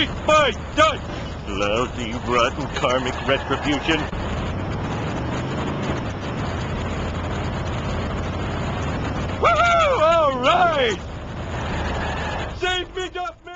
Eat my Dutch! Lousy, rotten karmic retribution. Woohoo! All right! Save me, Dutch!